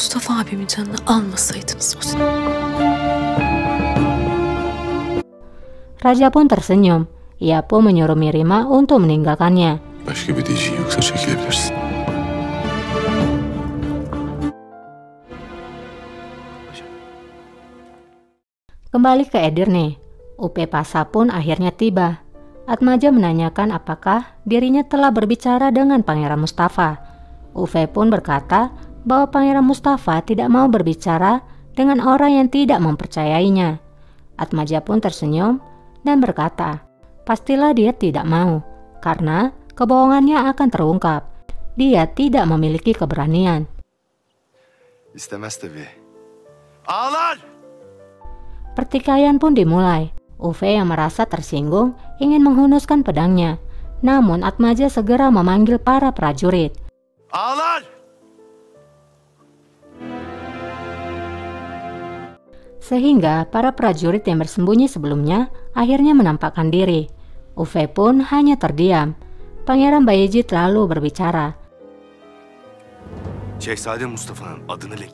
Mustafa abimin canını almasaydınız o zaman. Raja pun tersenyum. Ia pun menyuruh Mirima untuk meninggalkannya. Başka bir yoksa çekilebilirsin. Kembali ke Edirne, UP Pasa pun akhirnya tiba. Atmaja menanyakan apakah dirinya telah berbicara dengan Pangeran Mustafa. Uve pun berkata bahwa Pangeran Mustafa tidak mau berbicara dengan orang yang tidak mempercayainya. Atmaja pun tersenyum dan berkata, pastilah dia tidak mau, karena kebohongannya akan terungkap. Dia tidak memiliki keberanian. İstemez tabii. Ağlar! Pertikaian pun dimulai. Uve yang merasa tersinggung ingin menghunuskan pedangnya. Namun Atmaja segera memanggil para prajurit. Ağlar! Sehingga para prajurit yang bersembunyi sebelumnya akhirnya menampakkan diri. Uve pun hanya terdiam. Pangeran Bayezid lalu berbicara. Şehzade Mustafa'nın adını lek...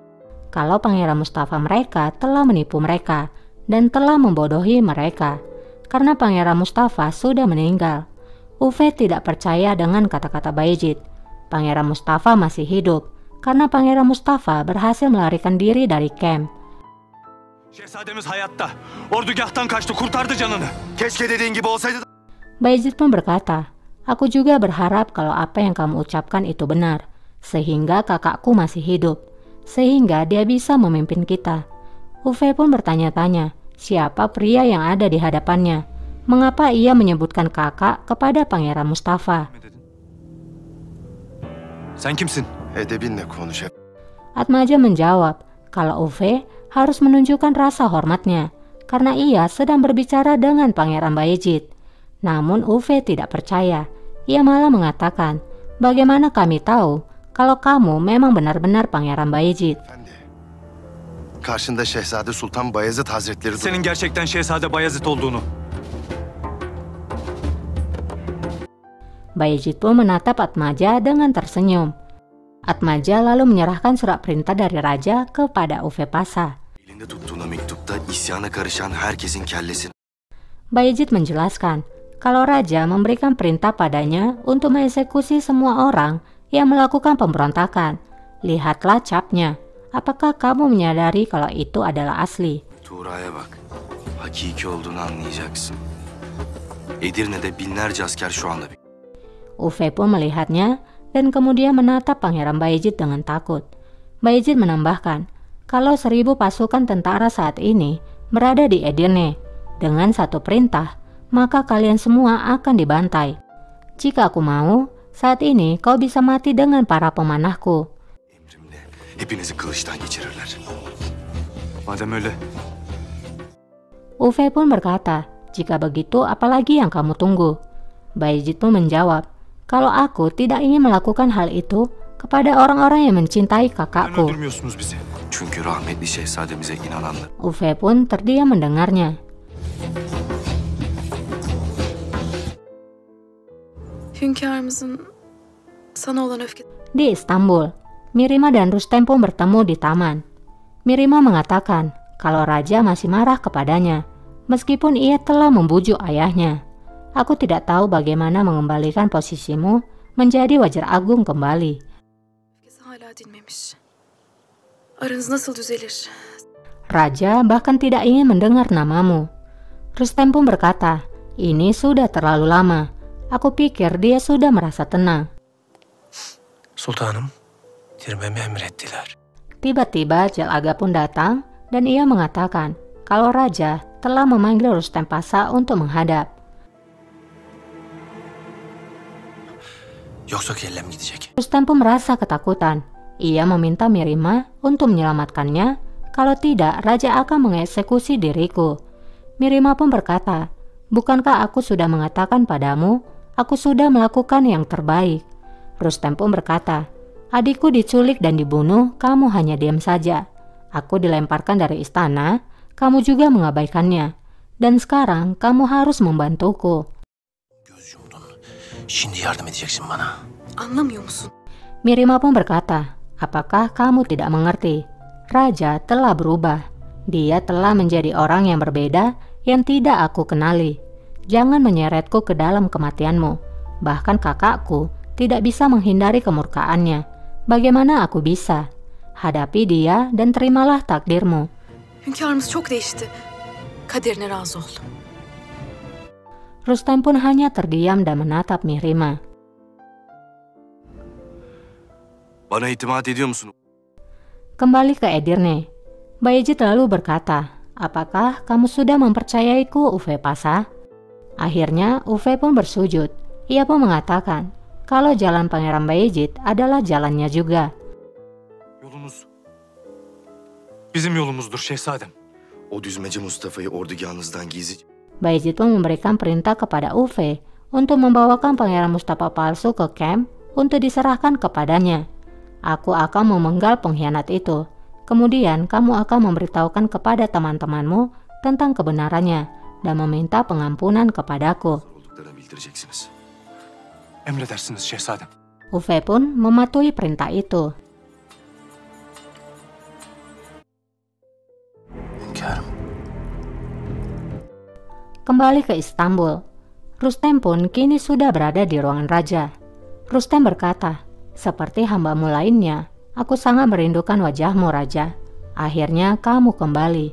Kalau Pangeran Mustafa mereka telah menipu mereka dan telah membodohi mereka. Karena Pangeran Mustafa sudah meninggal. Uve tidak percaya dengan kata-kata Bayezid. Pangeran Mustafa masih hidup karena Pangeran Mustafa berhasil melarikan diri dari camp. Şehzademiz hayatta. Ordugahtan kaçtı, kurtardı canını. Keşke dediğin gibi olsaydı. Bayezid pun berkata, Aku juga berharap kalau apa yang kamu ucapkan itu benar, sehingga kakakku masih hidup, sehingga dia bisa memimpin kita. Uve pun bertanya-tanya, siapa pria yang ada di hadapannya? Mengapa ia menyebutkan kakak kepada Pangeran Mustafa? Sen kimsin? Edebinle konuş. Atmaja menjawab kalau Uve harus menunjukkan rasa hormatnya karena ia sedang berbicara dengan Pangeran Bayezid. Namun Uve tidak percaya. Ia malah mengatakan, bagaimana kami tahu kalau kamu memang benar-benar Pangeran Bayezid? Karşında Şehzade Sultan Bayezid Hazretleri Senin gerçekten Şehzade Bayezid olduğunu. Bayezid pun menatap Atmaja dengan tersenyum. Atmaja lalu menyerahkan surat perintah dari raja kepada Uve Pasa. Elinde tuttuğuna mektupta isyana karışan herkesin kellesini... Bayezid menjelaskan kalau raja memberikan perintah padanya untuk mengeksekusi semua orang yang melakukan pemberontakan. Lihatlah capnya. Apakah kamu menyadari kalau itu adalah asli? Tuğra'ya bak. Hakiki olduğunu anlayacaksın. Edirne'de binlerce asker şu anda... Uve pun melihatnya dan kemudian menatap Pangeran Bayezid dengan takut. Bayezid menambahkan, kalau seribu pasukan tentara saat ini berada di Edirne dengan satu perintah, maka kalian semua akan dibantai. Jika aku mau, saat ini kau bisa mati dengan para pemanahku. Uve pun berkata, jika begitu apalagi yang kamu tunggu? Bayezid pun menjawab, kalau aku tidak ingin melakukan hal itu kepada orang-orang yang mencintai kakakku. Çünkü rahmetli şehzademize inananlar. Uve pun terdiam mendengarnya. Hünkârımızın sana olan öfkesi... Di Istanbul, Mirima dan Rustem pun bertemu di taman. Mirima mengatakan kalau raja masih marah kepadanya, meskipun ia telah membujuk ayahnya. Aku tidak tahu bagaimana mengembalikan posisimu menjadi wajar agung kembali. Aranız nasıl düzelir? Raja bahkan tidak ingin mendengar namamu. Rustem pun berkata, ini sudah terlalu lama. Aku pikir dia sudah merasa tenang. Sultanım, girmemi emrettiler. Tiba-tiba Jalaga pun datang dan ia mengatakan kalau raja telah memanggil Rustem Pasa untuk menghadap. Yoksa kellem gidecek. Rustem pun merasa ketakutan. Ia meminta Mirima untuk menyelamatkannya, kalau tidak raja akan mengeksekusi diriku. Mirima pun berkata, Bukankah aku sudah mengatakan padamu, aku sudah melakukan yang terbaik. Rustem pun berkata, Adikku diculik dan dibunuh, kamu hanya diam saja. Aku dilemparkan dari istana, kamu juga mengabaikannya. Dan sekarang kamu harus membantuku. Göz yumdun. Şimdi yardım edeceksin bana. Anlamıyor musun? Mirima pun berkata, Apakah kamu tidak mengerti? Raja telah berubah. Dia telah menjadi orang yang berbeda yang tidak aku kenali. Jangan menyeretku ke dalam kematianmu. Bahkan kakakku tidak bisa menghindari kemurkaannya. Bagaimana aku bisa? Hadapi dia dan terimalah takdirmu. Hünkârımız çok değişti. Kaderine razı ol. Rustem pun hanya terdiam dan menatap Mihrima. Bana itimat ediyor musun? Kembali ke Edirne. Bayezid lalu berkata, Apakah kamu sudah mempercayaiku, Uve Pasa? Akhirnya Uve pun bersujud. Ia pun mengatakan, kalau jalan Pangeran Bayezid adalah jalannya juga. Yolunuz bizim yolumuzdur şehzadem. O düzmece Mustafa'yı ordugahınızdan gizlice Bayezid pun memberikan perintah kepada Uve untuk membawakan Pangeran Mustafa palsu ke camp untuk diserahkan kepadanya. Aku akan memenggal pengkhianat itu. Kemudian kamu akan memberitahukan kepada teman-temanmu tentang kebenarannya dan meminta pengampunan kepadaku. Uve pun mematuhi perintah itu. Kembali ke Istanbul. Rustem pun kini sudah berada di ruangan raja. Rustem berkata, seperti hambamu lainnya, aku sangat merindukan wajahmu raja. Akhirnya kamu kembali.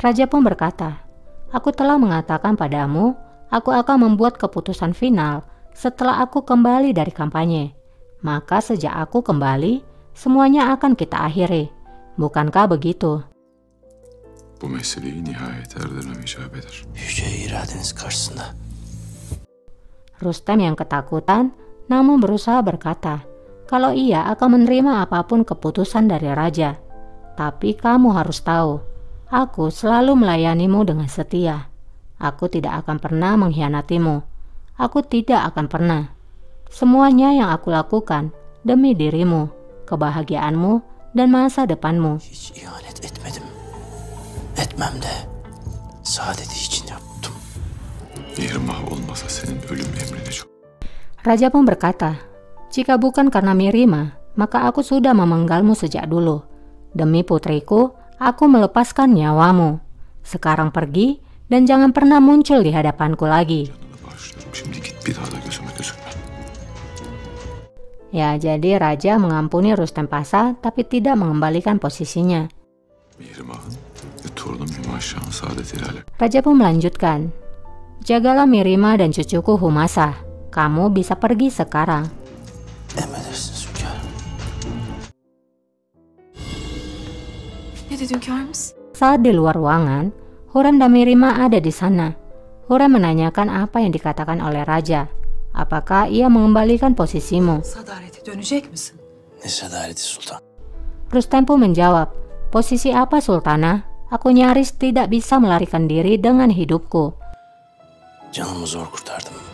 Raja pun berkata, aku telah mengatakan padamu, aku akan membuat keputusan final setelah aku kembali dari kampanye. Maka sejak aku kembali, semuanya akan kita akhiri. Bukankah begitu? Bu meseleyi nihayet erdirmem icap eder. yüce iradeniz karşısında Rustem yang ketakutan namun berusaha berkata kalau ia akan menerima apa pun keputusan dari raja. Tapi kamu harus tahu, aku selalu melayanimu dengan setia. Aku tidak akan pernah mengkhianatimu. Aku tidak akan pernah. Semuanya yang aku lakukan demi dirimu, kebahagiaanmu, dan masa depanmu. Raja pun berkata, jika bukan karena Mirima, maka aku sudah memenggalmu sejak dulu. Demi putriku, aku melepaskan nyawamu. Sekarang pergi dan jangan pernah muncul di hadapanku lagi. Ya, jadi raja mengampuni Rustem Pasa tapi tidak mengembalikan posisinya. Raja pun melanjutkan, Jagalah Mirima dan cucuku Humasa. Kamu bisa pergi sekarang. Emredersiniz hünkârım. Ne dedi hünkârımız? Saat di luar ruangan, Huram dan Mirima ada di sana. Huram menanyakan apa yang dikatakan oleh raja. Apakah ia mengembalikan posisimu? Sadarete dönecek misin? Ne sadaleti sultan. Rustem pun menjawab, posisi apa sultana? Aku nyaris tidak bisa melarikan diri dengan hidupku. Canımı zor kurtardım.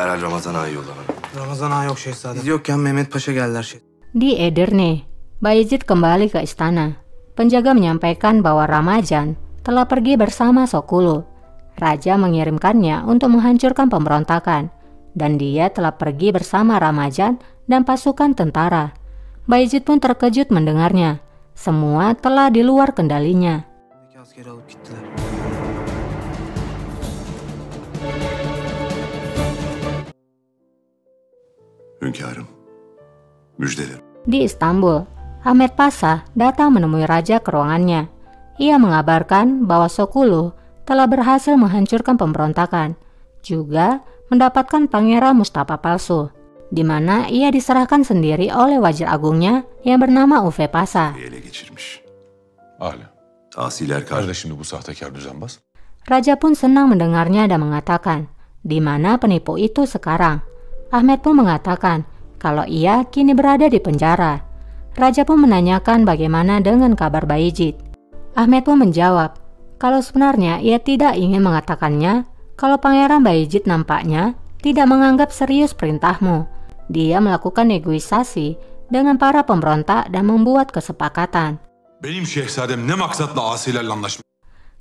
Derhal Ramazan ağa'yı yollamanı. Ramazan ağa yok şehzadem. Biz yokken Mehmet Paşa geldiler şehzadem. Di Edirne, Bayezid kembali ke istana. Penjaga menyampaikan bahwa Ramajan telah pergi bersama Sokulu. Raja mengirimkannya untuk menghancurkan pemberontakan, dan dia telah pergi bersama Ramajan dan pasukan tentara. Bayezid pun terkejut mendengarnya. Semua telah di luar kendalinya. Hünkârım, müjdelerim. Di Istanbul, Ahmed Pasha datang menemui raja ke ruangannya. Ia mengabarkan bahwa Sokulu telah berhasil menghancurkan pemberontakan, juga mendapatkan pangeran Mustafa palsu, di mana ia diserahkan sendiri oleh wajir agungnya yang bernama Uve Pasha. Raja pun senang mendengarnya dan mengatakan, di mana penipu itu sekarang. Ahmed pun mengatakan kalau ia kini berada di penjara. Raja pun menanyakan bagaimana dengan kabar Bayezid. Ahmed pun menjawab, kalau sebenarnya ia tidak ingin mengatakannya, kalau Pangeran Bayezid nampaknya tidak menganggap serius perintahmu. Dia melakukan negosiasi dengan para pemberontak dan membuat kesepakatan.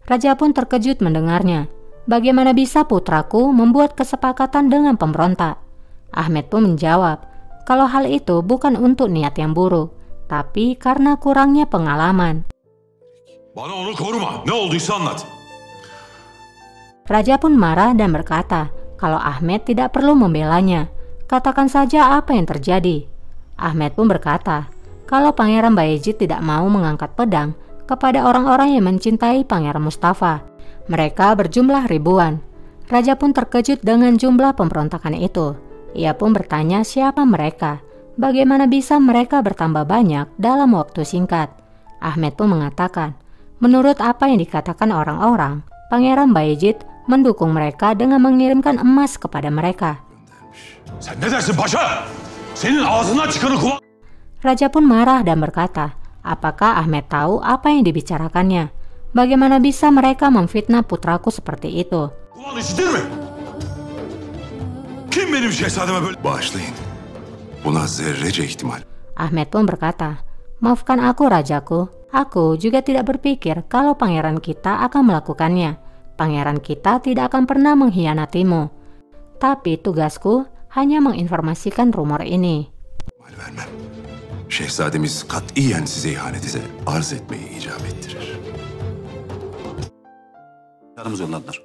Raja pun terkejut mendengarnya. Bagaimana bisa putraku membuat kesepakatan dengan pemberontak? Ahmed pun menjawab, kalau hal itu bukan untuk niat yang buruk, tapi karena kurangnya pengalaman. Raja pun marah dan berkata kalau Ahmed tidak perlu membelanya. Katakan saja apa yang terjadi. Ahmed pun berkata kalau Pangeran Bayezid tidak mau mengangkat pedang kepada orang-orang yang mencintai Pangeran Mustafa. Mereka berjumlah ribuan. Raja pun terkejut dengan jumlah pemberontakan itu. Ia pun bertanya siapa mereka. Bagaimana bisa mereka bertambah banyak dalam waktu singkat? Ahmed pun mengatakan, menurut apa yang dikatakan orang-orang, Pangeran Bayezid mendukung mereka dengan mengirimkan emas kepada mereka. Raja pun marah dan berkata, apakah Ahmed tahu apa yang dibicarakannya? Bagaimana bisa mereka memfitnah putraku seperti itu? Kim benim şehzademe böyle... Bağışlayın. Buna zerrece ihtimal. Ahmed pun berkata, maafkan aku rajaku. Aku juga tidak berpikir kalau pangeran kita akan melakukannya. Pangeran kita tidak akan pernah mengkhianatimu. Tapi tugasku hanya menginformasikan rumor ini. vermem. Şehzademiz katiyen size ihanetize arz etmeyi icap ettirir. Yanımız yolladılar.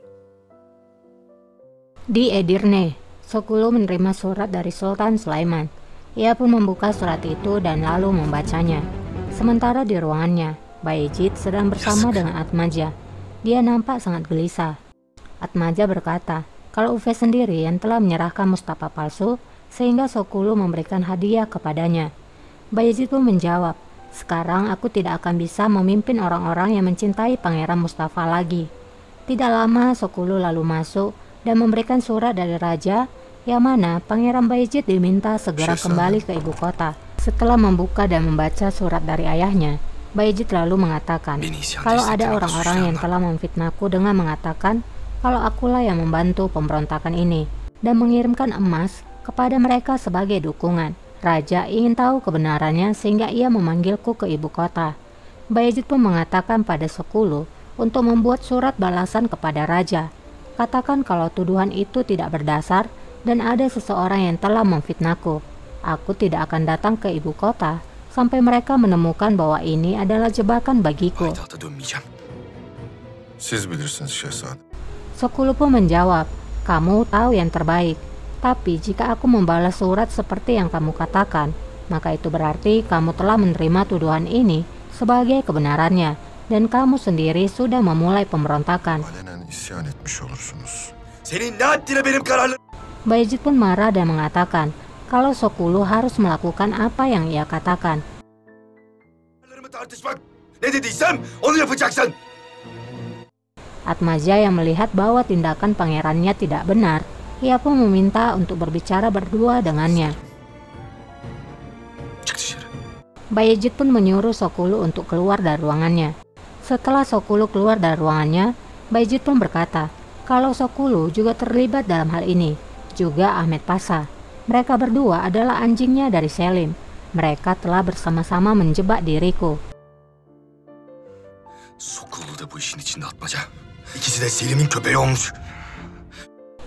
Di Edirne, Sokulu menerima surat dari Sultan Sulaiman. Ia pun membuka surat itu dan lalu membacanya. Sementara di ruangannya, Bayezid sedang bersama dengan Atmaja. Dia nampak sangat gelisah. Atmaja berkata, kalau Ufe sendiri yang telah menyerahkan Mustafa palsu, sehingga Sokulu memberikan hadiah kepadanya. Bayezid pun menjawab, sekarang aku tidak akan bisa memimpin orang-orang yang mencintai Pangeran Mustafa lagi. Tidak lama Sokulu lalu masuk dan memberikan surat dari raja yang mana Pangeran Bayezid diminta segera kembali ke ibu kota. Setelah membuka dan membaca surat dari ayahnya, Bayezid lalu mengatakan, kalau ada orang-orang yang telah memfitnahku dengan mengatakan kalau akulah yang membantu pemberontakan ini dan mengirimkan emas kepada mereka sebagai dukungan. Raja ingin tahu kebenarannya sehingga ia memanggilku ke ibu kota. Bayezid pun mengatakan pada Sokulu untuk membuat surat balasan kepada raja. Katakan kalau tuduhan itu tidak berdasar dan ada seseorang yang telah memfitnahku. Aku tidak akan datang ke ibu kota sampai mereka menemukan bahwa ini adalah jebakan bagiku. Payitahta dönmeyeceğim. Siz bilirsiniz şehzadem. Sokulu pun menjawab, kamu tahu yang terbaik. Tapi jika aku membalas surat seperti yang kamu katakan, maka itu berarti kamu telah menerima tuduhan ini sebagai kebenarannya dan kamu sendiri sudah memulai pemberontakan. Isyan etmiş olursunuz. Senin ne haddine benim kararlarım? Bayezid pun marah dan mengatakan kalau Sokulu harus melakukan apa yang ia katakan. Tartışmak. Ne dediysem onu yapacaksın. Atmaja yang melihat bahwa tindakan pangerannya tidak benar, ia pun meminta untuk berbicara berdua dengannya. Bayezid pun menyuruh Sokulu untuk keluar dari ruangannya. Setelah Sokulu keluar dari ruangannya, Bayezid pun berkata kalau Sokulu juga terlibat dalam hal ini, juga Ahmed Pasa. Mereka berdua adalah anjingnya dari Selim. Mereka telah bersama-sama menjebak diriku. Sokulu da bu işin içinde atmaca. İkisi de Selim'in köpeği olmuş.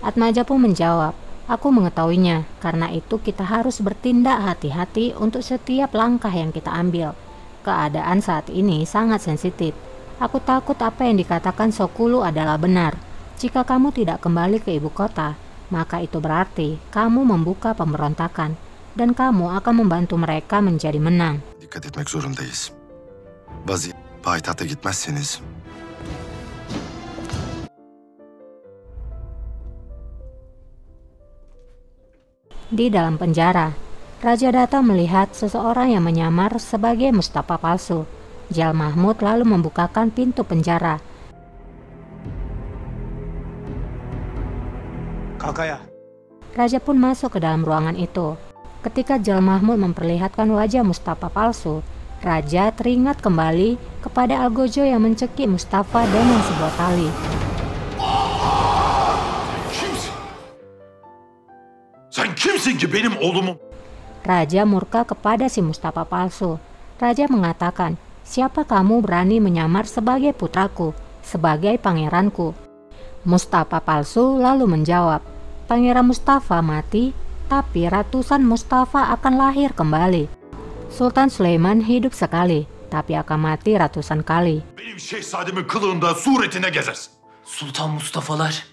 Atmaja pun menjawab, aku mengetahuinya, karena itu kita harus bertindak hati-hati untuk setiap langkah yang kita ambil. Keadaan saat ini sangat sensitif. Aku takut apa yang dikatakan Sokulu adalah benar. Jika kamu tidak kembali ke ibu kota, maka itu berarti kamu membuka pemberontakan, dan kamu akan membantu mereka menjadi menang. Dikkat etmek zorundayız. Bazı payitahta gitmezseniz Di dalam penjara, Raja datang melihat seseorang yang menyamar sebagai Mustafa palsu. Jal Mahmud lalu membukakan pintu penjara. Kalk ayağa. Raja pun masuk ke dalam ruangan itu. Ketika Jal Mahmud memperlihatkan wajah Mustafa palsu, Raja teringat kembali kepada Algojo yang mencekik Mustafa dengan sebuah tali. Raja murka kepada si Mustafa palsu. Raja mengatakan, siapa kamu berani menyamar sebagai putraku, sebagai pangeranku? Mustafa palsu lalu menjawab, Pangeran Mustafa mati tapi ratusan Mustafa akan lahir kembali. Sultan Sulaiman hidup sekali, tapi akan mati ratusan kali. Benim şehzademin kılığında suretine gezersin. Sultan Mustafa'lar.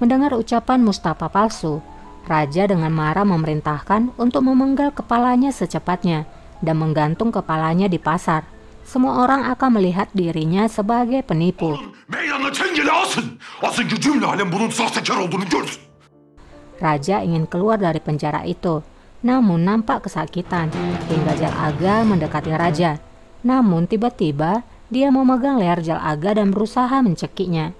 Mendengar ucapan Mustafa palsu, Raja dengan marah memerintahkan untuk memenggal kepalanya secepatnya dan menggantung kepalanya di pasar. Semua orang akan melihat dirinya sebagai penipu. Raja ingin keluar dari penjara itu, namun nampak kesakitan hingga Jal Aga mendekati Raja. Namun tiba-tiba dia memegang leher Jal Aga dan berusaha mencekiknya.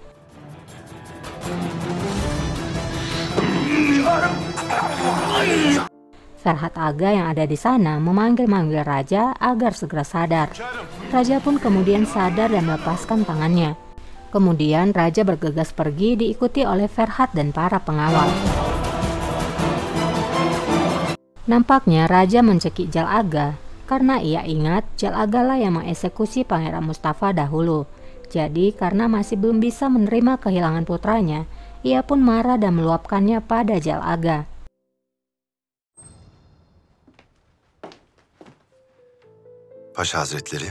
Ferhat Aga yang ada di sana memanggil-manggil Raja agar segera sadar. Raja pun kemudian sadar dan melepaskan tangannya. Kemudian Raja bergegas pergi diikuti oleh Ferhat dan para pengawal. Nampaknya Raja mencekik Jal Aga karena ia ingat Jal Aga lah yang mengeksekusi Pangeran Mustafa dahulu. Jadi karena masih belum bisa menerima kehilangan putranya, ia pun marah dan meluapkannya pada Jal Aga. Paşa Hazretleri,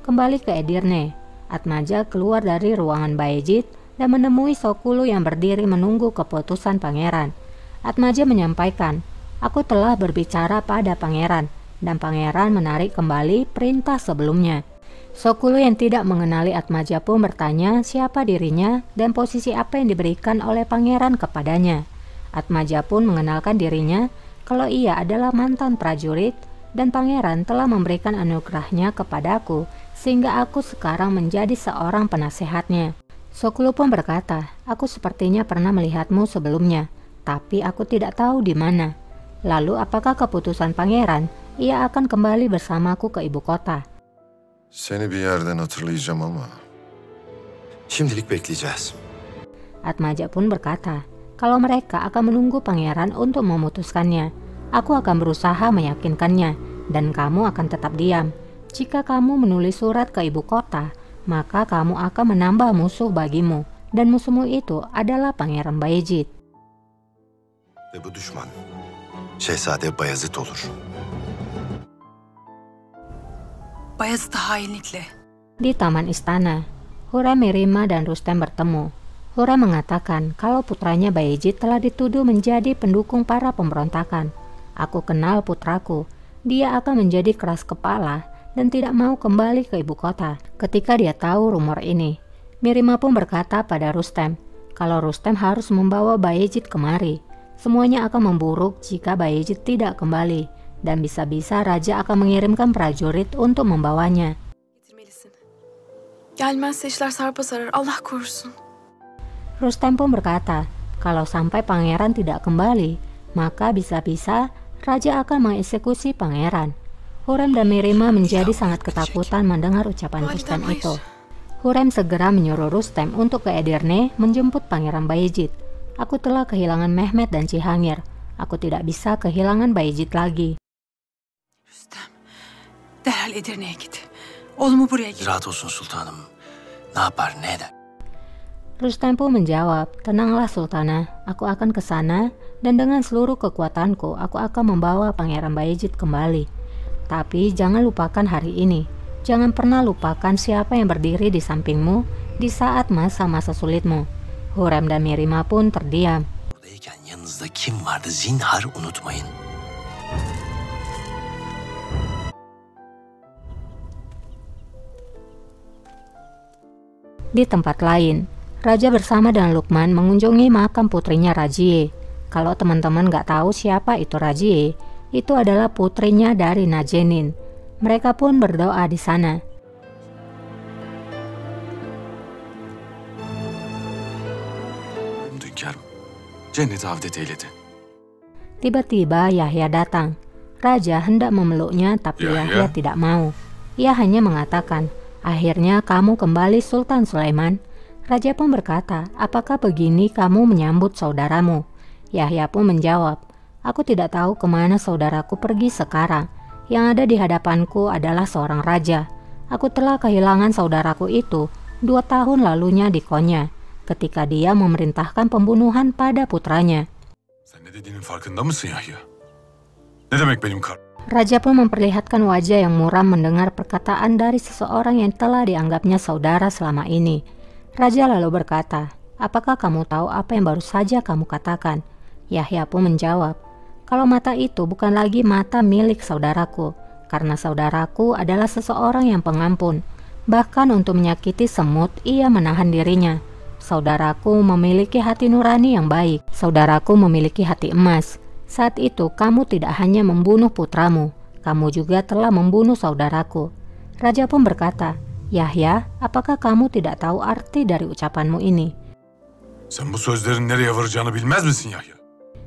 Kembali ke Edirne, Atmaja keluar dari ruangan Bayezid dan menemui Sokulu yang berdiri menunggu keputusan pangeran. Atmaja menyampaikan, aku telah berbicara pada pangeran dan pangeran menarik kembali perintah sebelumnya. Sokulu yang tidak mengenali Atmaja pun bertanya siapa dirinya dan posisi apa yang diberikan oleh pangeran kepadanya. Atmaja pun mengenalkan dirinya kalau ia adalah mantan prajurit dan pangeran telah memberikan anugerahnya kepadaku sehingga aku sekarang menjadi seorang penasehatnya. Sokulu pun berkata, aku sepertinya pernah melihatmu sebelumnya, tapi aku tidak tahu di mana. Lalu apakah keputusan pangeran, ia akan kembali bersamaku ke ibu kota. Seni bir yerden hatırlayacağım ama şimdilik bekleyeceğiz. Atmaja pun berkata, kalau mereka akan menunggu pangeran untuk memutuskannya, aku akan berusaha meyakinkannya dan kamu akan tetap diam. Jika kamu menulis surat ke ibu kota, maka kamu akan menambah musuh bagimu dan musuhmu itu adalah Pangeran Bayezid. Ve bu düşman Şehzade Bayezid olur. Bayezid'i hainlikle. Di taman istana, Hurrem Mirima dan Rustem bertemu. Hurrem mengatakan kalau putranya Bayezid telah dituduh menjadi pendukung para pemberontakan. Aku kenal putraku. Dia akan menjadi keras kepala dan tidak mau kembali ke ibu kota ketika dia tahu rumor ini. Mirima pun berkata pada Rustem, kalau Rustem harus membawa Bayezid kemari. Semuanya akan memburuk jika Bayezid tidak kembali dan bisa-bisa raja akan mengirimkan prajurit untuk membawanya. Getirmelisin. Gelmezse işler sarpa sarar. Allah korusun. Rustem pun berkata, kalau sampai pangeran tidak kembali, maka bisa-bisa raja akan mengeksekusi pangeran. Hurem dan Mirima menjadi sangat ketakutan mendengar ucapan Rustem itu. Hurem segera menyuruh Rustem untuk ke Edirne menjemput pangeran Bayezid. Aku telah kehilangan Mehmet dan Cihangir. Aku tidak bisa kehilangan Bayezid lagi. Rüstem. Derhal Edirne'ye git. Oğlumu buraya git. Rahat olsun sultanım. Ne yapar ne eder? Rustem pun menjawab, tenanglah Sultana, aku akan ke sana dan dengan seluruh kekuatanku aku akan membawa Pangeran Bayezid kembali. Tapi jangan lupakan hari ini. Jangan pernah lupakan siapa yang berdiri di sampingmu di saat masa-masa sulitmu. Hurem dan Mirima pun terdiam. Buradayken yanınızda kim vardı zinhar unutmayın. Di tempat lain, Raja bersama dengan Lukman mengunjungi makam putrinya Rajie. Kalau teman-teman nggak tahu siapa itu Rajie, itu adalah putrinya dari Najenin. Mereka pun berdoa di sana. Tiba-tiba Yahya datang. Raja hendak memeluknya tapi Yahya? Yahya tidak mau. Ia hanya mengatakan, akhirnya kamu kembali Sultan Sulaiman. Raja pun berkata, apakah begini kamu menyambut saudaramu? Yahya pun menjawab, aku tidak tahu ke mana saudaraku pergi sekarang. Yang ada di hadapanku adalah seorang raja. Aku telah kehilangan saudaraku itu dua tahun lalunya di Konya, ketika dia memerintahkan pembunuhan pada putranya. Raja pun memperlihatkan wajah yang muram mendengar perkataan dari seseorang yang telah dianggapnya saudara selama ini. Raja lalu berkata, apakah kamu tahu apa yang baru saja kamu katakan? Yahya pun menjawab, kalau mata itu bukan lagi mata milik saudaraku, karena saudaraku adalah seseorang yang pengampun. Bahkan untuk menyakiti semut, ia menahan dirinya. Saudaraku memiliki hati nurani yang baik. Saudaraku memiliki hati emas. Saat itu kamu tidak hanya membunuh putramu, kamu juga telah membunuh saudaraku. Raja pun berkata, Yahya, apakah kamu tidak tahu arti dari ucapanmu ini? Sen bu sözlerin nereye varacağını bilmez misin Yahya?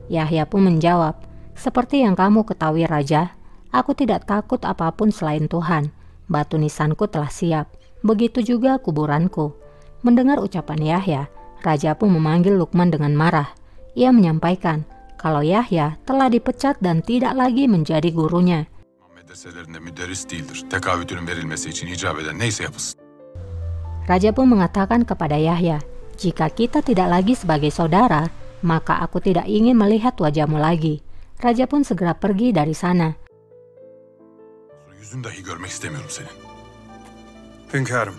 Yahya pun menjawab, seperti yang kamu ketahui Raja, aku tidak takut apa pun selain Tuhan. Batu nisanku telah siap, begitu juga kuburanku. Mendengar ucapan Yahya, Raja pun memanggil Lukman dengan marah. Ia menyampaikan kalau Yahya telah dipecat dan tidak lagi menjadi gurunya. Medreselerinde müderris değildir. Tekavütünün verilmesi için icap eden neyse yapılsın. Raja pun mengatakan kepada Yahya, "Jika kita tidak lagi sebagai saudara, maka aku tidak ingin melihat wajahmu lagi." Raja pun segera pergi dari sana. Yüzünü dahi görmek istemiyorum senin. Hünkârım.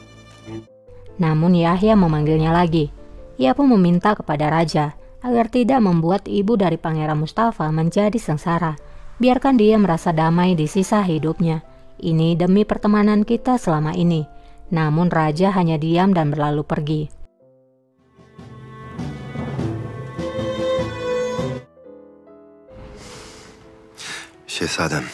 Namun Yahya memanggilnya lagi. Ia pun meminta kepada raja agar tidak membuat ibu dari Pangeran Mustafa menjadi sengsara. Biarkan dia merasa damai di sisa hidupnya. Ini demi pertemanan kita selama ini. Namun raja hanya diam dan berlalu pergi. Şehzadem,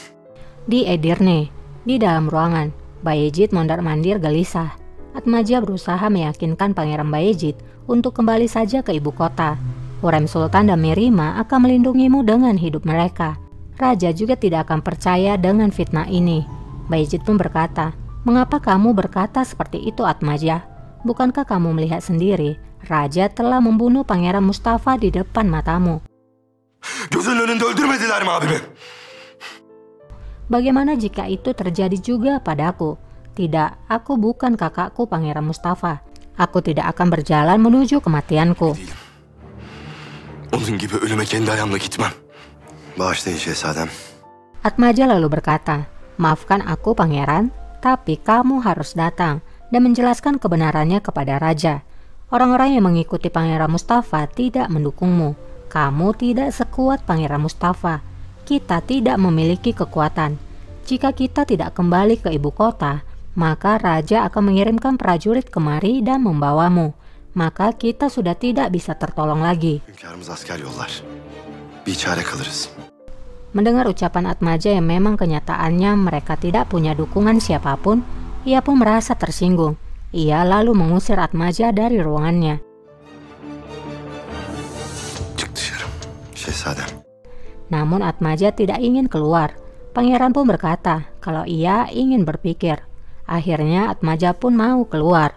Di Edirne, di dalam ruangan, Bayezid mondar-mandir gelisah. Atmaja berusaha meyakinkan Pangeran Bayezid untuk kembali saja ke ibu kota. Hurem Sultan dan Merima akan melindungimu dengan hidup mereka. Raja juga tidak akan percaya dengan fitnah ini. Bayezid pun berkata, Mengapa kamu berkata seperti itu Atmaja? Bukankah kamu melihat sendiri, Raja telah membunuh Pangeran Mustafa di depan matamu? Bagaimana jika itu terjadi juga padaku? Tidak, aku bukan kakakku Pangeran Mustafa. Aku tidak akan berjalan menuju kematianku. Onun gibi ölüme kendi ayağımla gitmem. Bağışlayın şehzadem. Atmaja lalu berkata, Maafkan aku pangeran, tapi kamu harus datang dan menjelaskan kebenarannya kepada raja. Orang-orang yang mengikuti Pangeran Mustafa tidak mendukungmu. Kamu tidak sekuat Pangeran Mustafa. Kita tidak memiliki kekuatan. Jika kita tidak kembali ke ibu kota, maka raja akan mengirimkan prajurit kemari dan membawamu. Maka kita sudah tidak bisa tertolong lagi. Hünkârımız asker yollar. Bir çare kalırız. Mendengar ucapan Atmaja yang memang kenyataannya mereka tidak punya dukungan siapa pun, ia pun merasa tersinggung. Ia lalu mengusir Atmaja dari ruangannya. Namun Atmaja tidak ingin keluar. Pangeran pun berkata kalau ia ingin berpikir. Akhirnya Atmaja pun mau keluar.